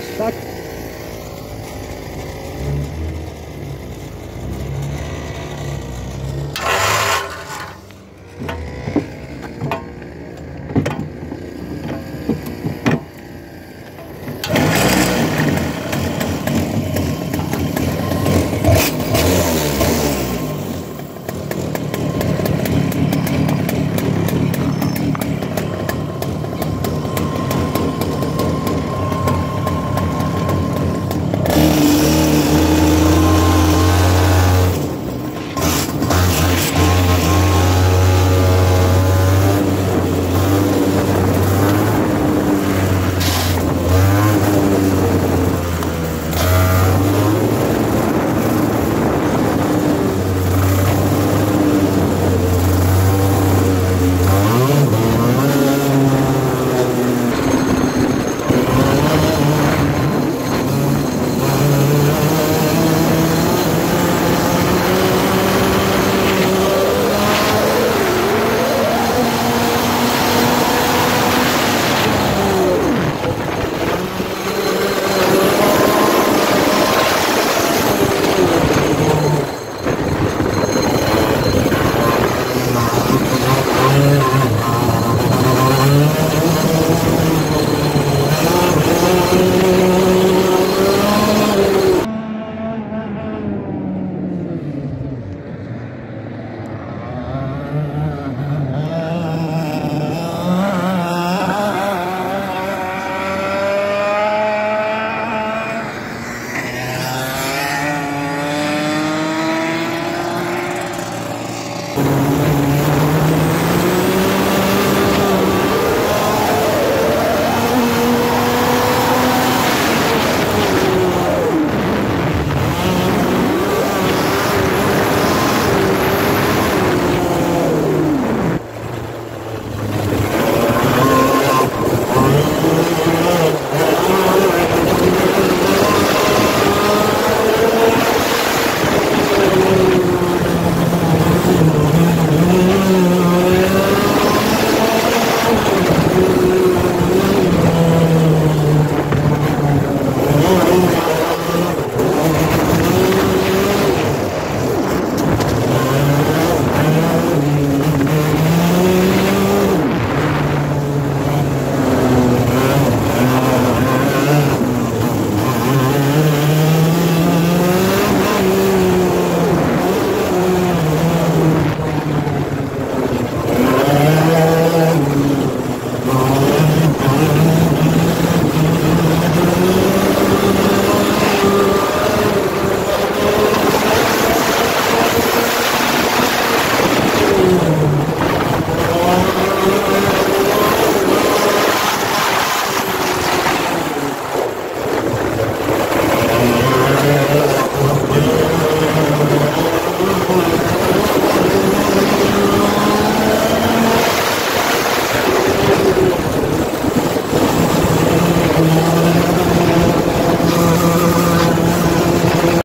Flashback.